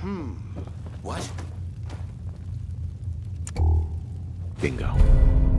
Hmm. What? Bingo.